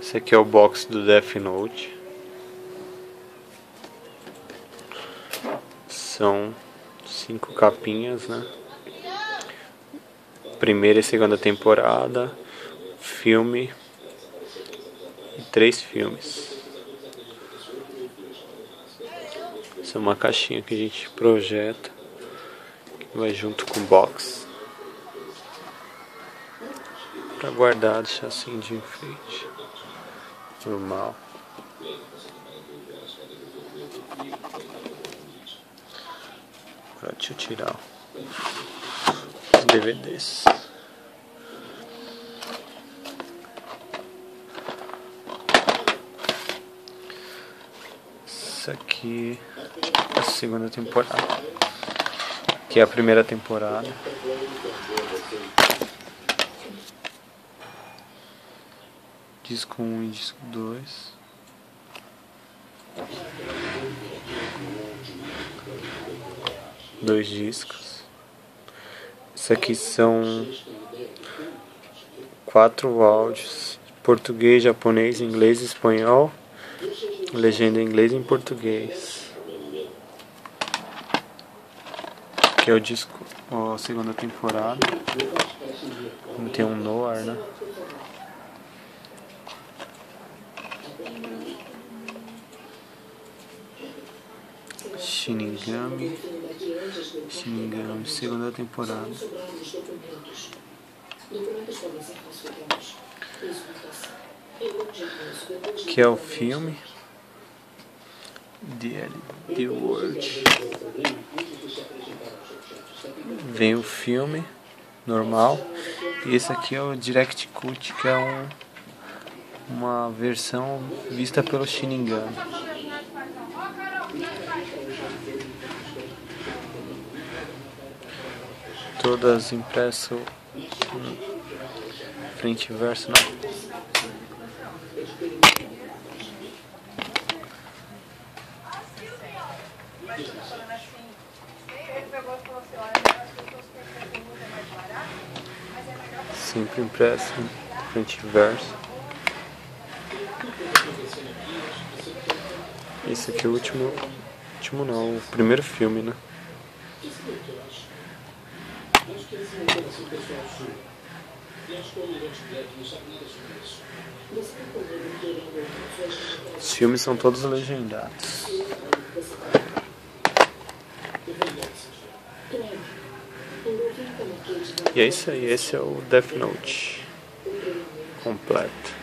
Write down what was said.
Esse aqui é o box do Death Note. São cinco capinhas, né? Primeira e segunda temporada, filme e três filmes. Essa é uma caixinha que a gente projeta, que vai junto com o box para guardar, deixar assim de enfeite normal. Agora deixa eu tirar os DVDs. Isso aqui é a segunda temporada. Aqui é a primeira temporada. Disco 1 e disco 2. Dois discos. Isso aqui são quatro áudios: português, japonês, inglês, espanhol, legenda em inglês e em português. Aqui é o disco, a segunda temporada. Tem um Noir, né? Shinigami. Shinigami, segunda temporada. Que é o filme The, The World. Vem o filme normal. E esse aqui é o Direct Cut que é um, uma versão vista pelo Shinigami todas impresso frente e verso não. Sempre impresso frente e verso. Esse aqui é o último. Último não, o primeiro filme, né? Os filmes são todos legendados. E é isso aí, esse é o Death Note completo.